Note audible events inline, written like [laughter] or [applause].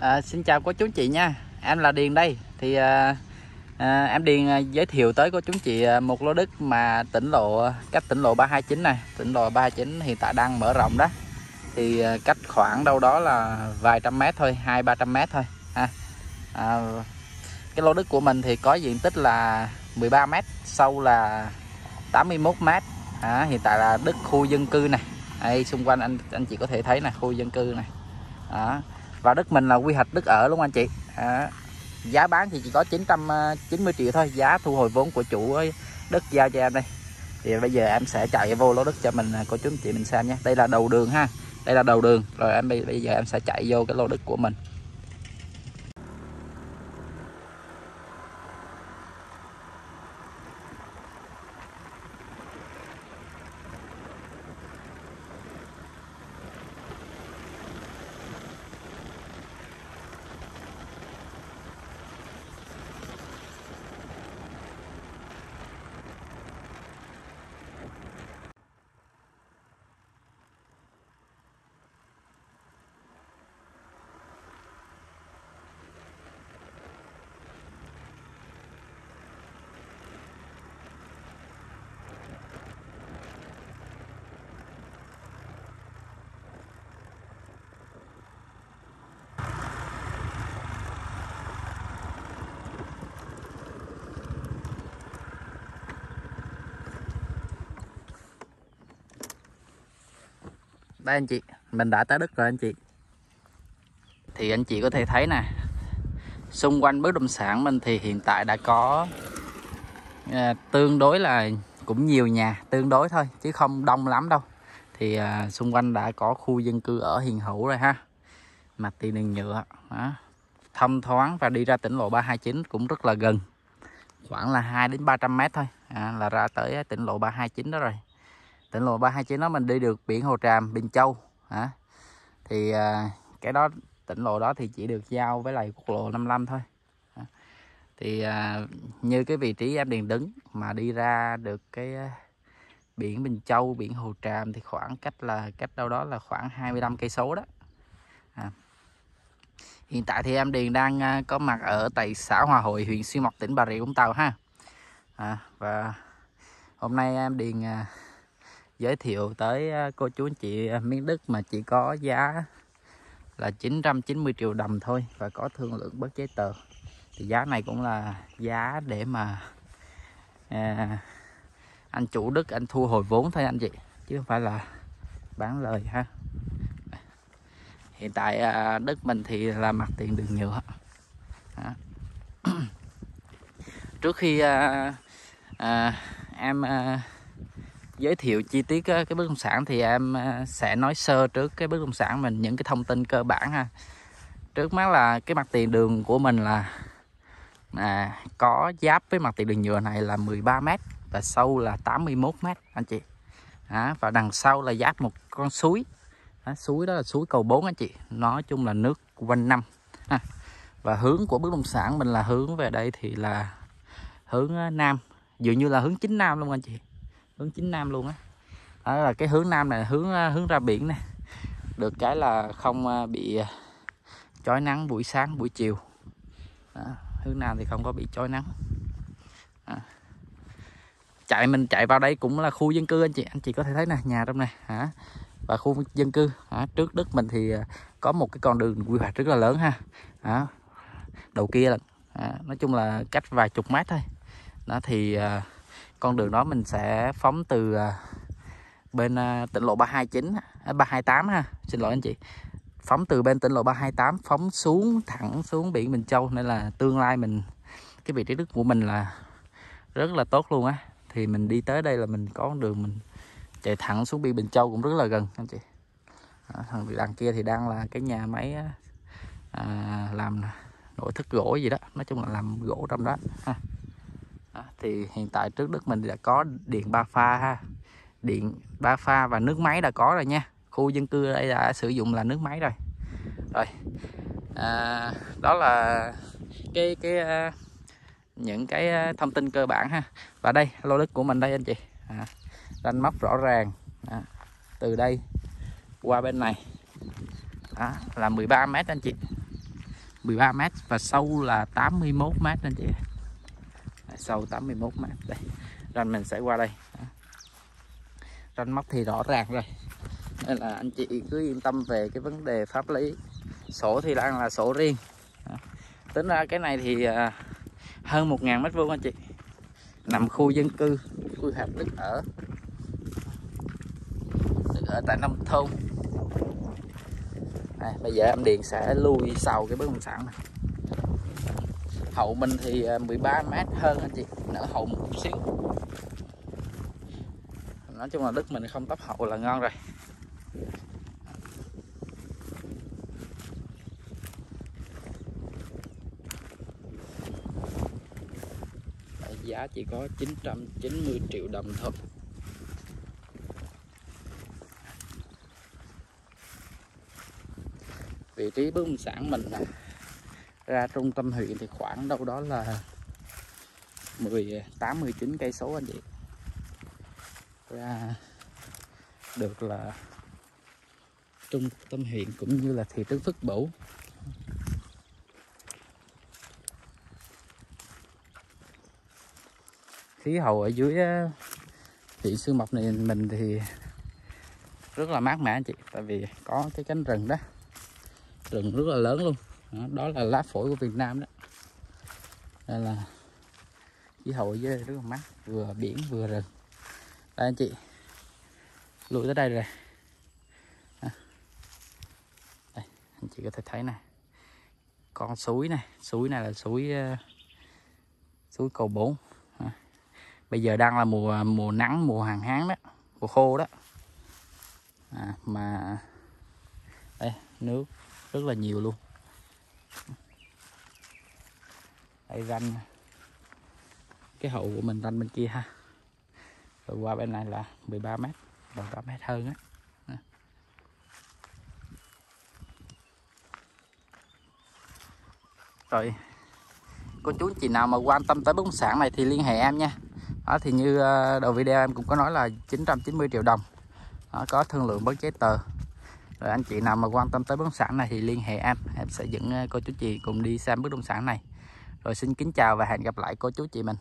À, xin chào cô chú chị nha. Em là Điền đây. Thì à, à, em Điền à, giới thiệu tới cô chú chị à, một lô đất mà tỉnh lộ à, cách tỉnh lộ 329 này tỉnh lộ 329 hiện tại đang mở rộng đó. Thì à, cách khoảng đâu đó là vài trăm mét thôi hai ba trăm mét thôi ha. À, cái lô đất của mình thì có diện tích là 13 mét sâu là 81 mét. À, hiện tại là đất khu dân cư này đây xung quanh anh anh chị có thể thấy là khu dân cư này đó và đất mình là quy hoạch đất ở luôn anh chị. À, giá bán thì chỉ có 990 ờ, triệu thôi. Giá thu hồi vốn của chủ đất giao cho em đây. Thì bây giờ em sẽ chạy vô lô đất cho mình à, cô chú anh chị mình xem nhé đây là đầu đường ha. Đây là đầu đường. Rồi em bây giờ em sẽ chạy vô cái lô đất của mình. Đây anh chị mình đã tới đất rồi anh chị. Thì anh chị có thể thấy nè xung quanh bất động sản mình thì hiện tại đã có à, tương đối là cũng nhiều nhà tương đối thôi chứ không đông lắm đâu. Thì à, xung quanh đã có khu dân cư ở hiền hữu rồi ha. Mặt tiền đường nhựa đó. thông thoáng và đi ra tỉnh lộ 329 cũng rất là gần. Khoảng là 2 đến 300 mét thôi. À, là ra tới tỉnh lộ 329 đó rồi tỉnh lộ 329 đó mình đi được biển Hồ Tràm, Bình Châu hả? Thì à, cái đó tỉnh lộ đó thì chỉ được giao với lại quốc lộ 55 thôi. Thì à, như cái vị trí em điền đứng mà đi ra được cái à, biển Bình Châu, biển Hồ Tràm thì khoảng cách là cách đâu đó là khoảng 25 cây số đó. À. Hiện tại thì em Điền đang à, có mặt ở tại xã Hòa Hội, huyện Xuyên Mộc, tỉnh Bà Rịa Vũng Tàu ha. À, và hôm nay em Điền à, giới thiệu tới à, cô chú anh chị miếng đất mà chỉ có giá là 990 triệu đồng thôi và có thương lượng bất giấy tờ. Thì giá này cũng là giá để mà à, anh chủ đất anh thu hồi vốn thôi anh chị chứ không phải là bán lời ha. Hiện tại à, đất mình thì là mặt tiền đường nhựa. À. [clears throat] trước khi à, à, em à, giới thiệu chi tiết cái bất động sản thì em à, sẽ nói sơ trước cái bất động sản mình những cái thông tin cơ bản ha. Trước mắt là cái mặt tiền đường của mình là à, có giáp với mặt tiền đường nhựa này là 13 m và sâu là 81 m anh chị. À, và đằng sau là giáp một con suối. À, suối đó là suối cầu 4 anh chị. Nói chung là nước quanh năm à, và hướng của bất động sản mình là hướng về đây thì là hướng à, nam. Dường như là hướng chính nam luôn anh chị hướng chính nam luôn á đó. đó là cái hướng nam này hướng à, hướng ra biển nè được cái là không à, bị à, chói nắng buổi sáng buổi chiều đó. hướng nam thì không có bị chói nắng đó. chạy mình chạy vào đây cũng là khu dân cư anh chị anh chị có thể thấy nè nhà trong này hả và khu dân cư hả? trước đất mình thì có một cái con đường quy hoạch rất là lớn ha hả? đầu kia là à, nói chung là cách vài chục mét thôi đó thì à, con đường đó mình sẽ phóng từ à, bên à, tỉnh lộ 329 328 à, ha. Xin lỗi anh chị. Phóng từ bên tỉnh lộ 328 phóng xuống thẳng xuống biển Bình Châu. Nên là tương lai mình cái vị trí đất của mình là rất là tốt luôn á. Thì mình đi tới đây là mình có con đường mình chạy thẳng xuống biển Bình Châu cũng rất là gần anh chị. À, thằng đằng kia thì đang là cái nhà máy à, làm nội thất gỗ gì đó. Nói chung là làm gỗ trong đó ha thì hiện tại trước đất mình đã có điện ba pha ha. Điện ba pha và nước máy đã có rồi nha. Khu dân cư đây đã sử dụng là nước máy rồi. Rồi à, đó là cái cái uh, những cái à, thông tin cơ bản ha. Và đây lô đất của mình đây anh chị. À, ranh móc rõ ràng. À, từ đây qua bên này. Đó, là 13 mét anh chị. 13 mét và sâu là 81 mét anh chị sâu 81 mét đây ranh mình sẽ qua đây. Ranh móc thì rõ ràng rồi. Nên là anh chị cứ yên tâm về cái vấn đề pháp lý. Sổ thì đang là sổ riêng. Tính ra cái này thì à, hơn 1.000 mét vuông anh chị. Nằm khu dân cư quy hoạch đất ở. Đất ở tại nông thôn. À, bây giờ em điện sẽ lui sau cái bất động sản này hậu mình thì à, 13 mét hơn anh chị, nở hậu một chút xíu. Nói chung là đất mình không tấp hậu là ngon rồi. Giá chỉ có 990 triệu đồng thôi. Vị trí bất động sản mình là ra trung tâm huyện thì khoảng đâu đó là 18 19 cây số anh chị. Ra được là trung tâm huyện cũng như là thị trấn Phước Bửu. Khí hậu ở dưới thị sư mộc này mình thì rất là mát mẻ anh chị, tại vì có cái cánh rừng đó. Rừng rất là lớn luôn đó, đó là lá phổi của Việt Nam đó. Đây là khí hậu ở dưới rất là mát vừa biển vừa rừng. Đây anh chị. Lùi tới đây rồi. Đây anh chị có thể thấy này con suối này suối này là suối ờ, suối cầu bốn. Bây giờ đang là mùa mùa nắng mùa hạn hán đó mùa khô đó. À, mà đây nước rất là nhiều luôn đây ranh. Cái hậu của mình ranh bên kia ha. Rồi qua bên này là 13 mét 13 mét hơn á. Rồi cô chú chị nào mà quan tâm tới bất động sản này thì liên hệ em nha. Đó thì như ờ, đầu video em cũng có nói là 990 triệu đồng. Đó, có thương lượng bất giấy tờ rồi anh chị nào mà quan tâm tới bất động sản này thì liên hệ em em sẽ dẫn ờ, cô chú chị cùng đi xem bất động sản này. Rồi xin kính chào và hẹn gặp lại cô chú chị mình.